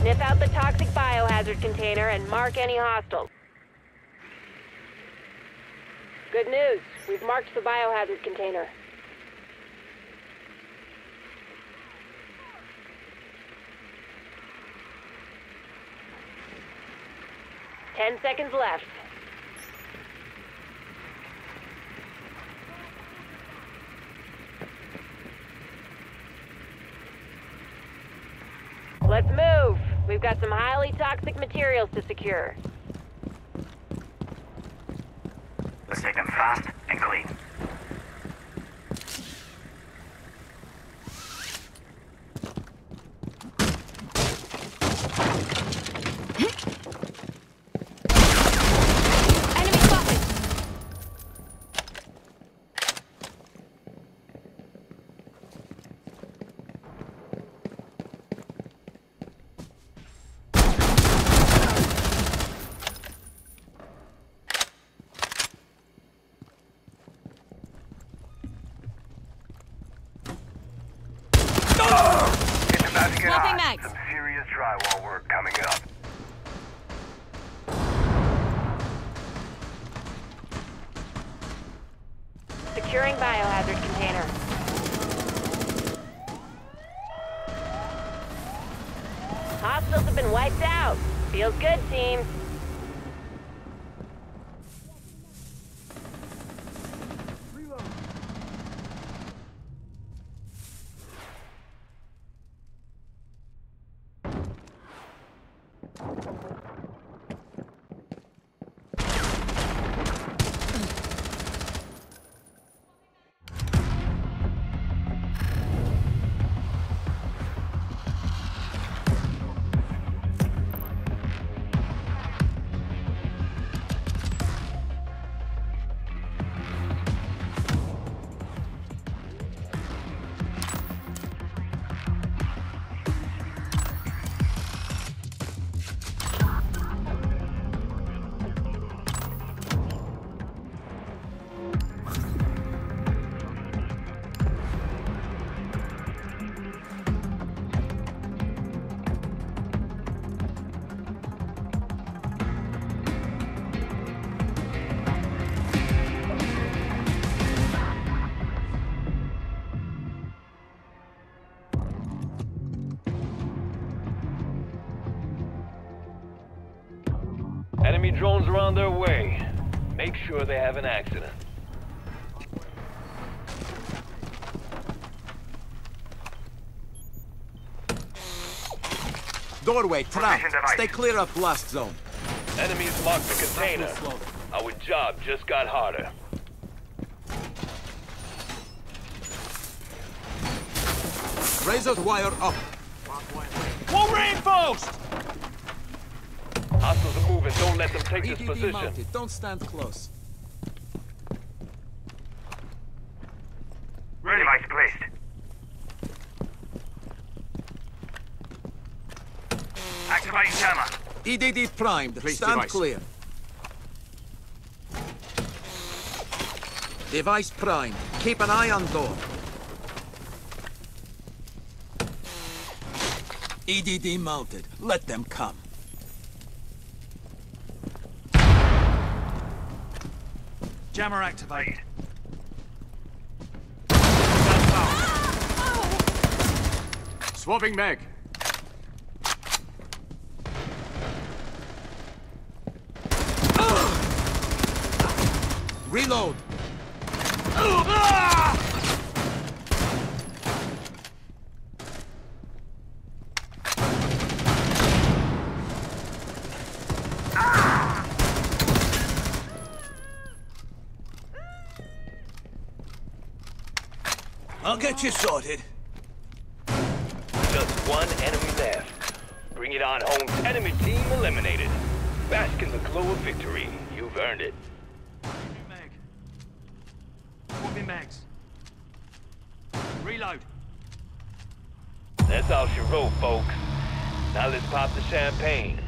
Sniff out the toxic biohazard container and mark any hostiles. Good news. We've marked the biohazard container. Ten seconds left. Let's move. We've got some highly toxic materials to secure. Let's take them fast and clean. About to get Swapping hot. mags. Some serious drywall work coming up. Securing biohazard container. Hostiles have been wiped out. Feels good, team. Enemy drones are on their way. Make sure they have an accident. Doorway trap. Stay clear of blast zone. Enemies locked the container. Slowly. Our job just got harder. Razor wire up. More reinforced! Hostiles are moving. Don't let them take this EDD position. mounted. Don't stand close. Ready. Device placed. Activating jammer. EDD primed. stand clear. Device primed. Keep an eye on door. EDD mounted. Let them come. Jammer activated. Swapping mag. Reload. Ah! I'll get you sorted. Just one enemy left. Bring it on home. Enemy team eliminated. Bask in the glow of victory. You've earned it. New mag. Swapping mags. Reload. That's all she wrote, folks. Now let's pop the champagne.